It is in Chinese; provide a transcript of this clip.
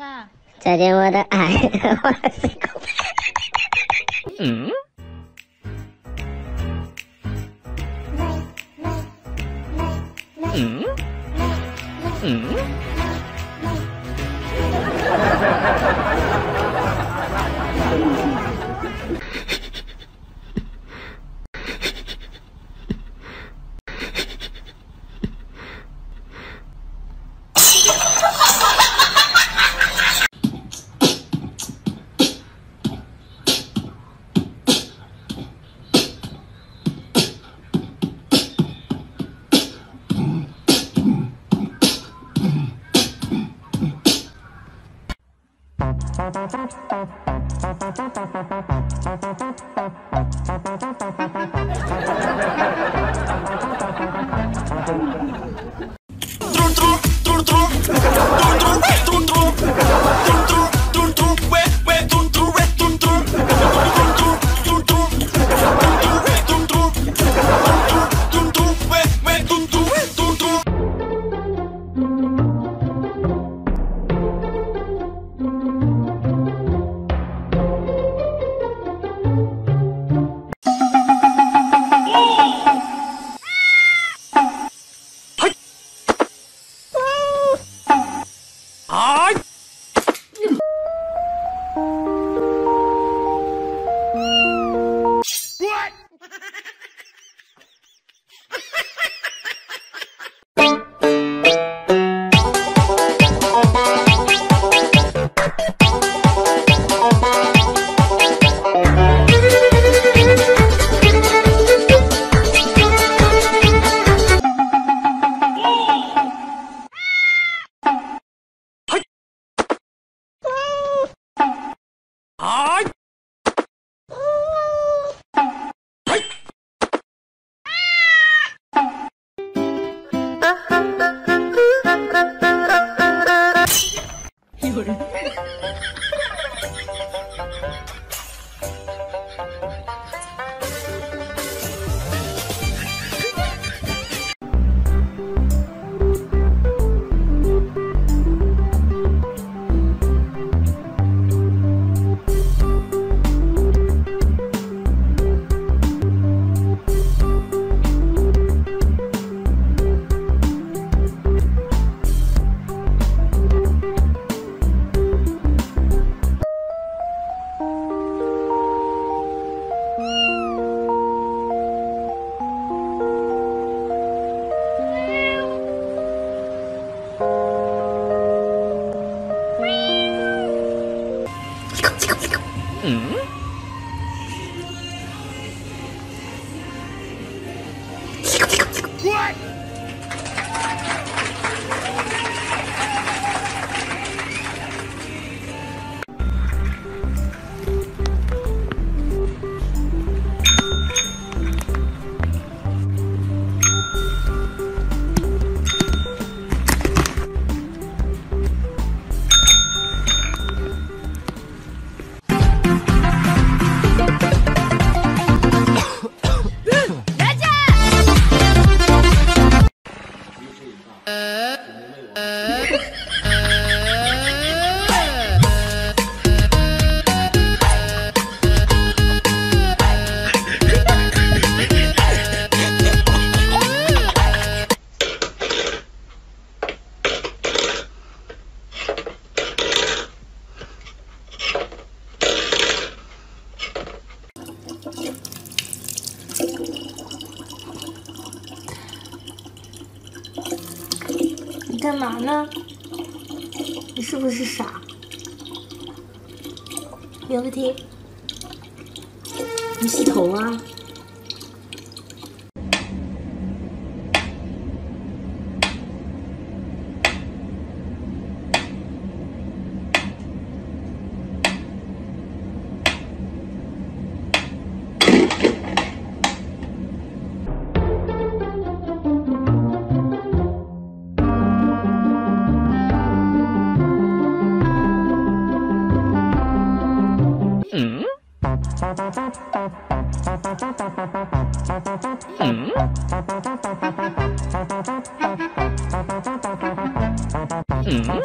饭。再见，我的爱。嗯嗯。嗯。嗯。Thank you. ហើយយល់ 嗯。干嘛呢？你是不是傻？没问题。你洗头啊？Mm-hmm.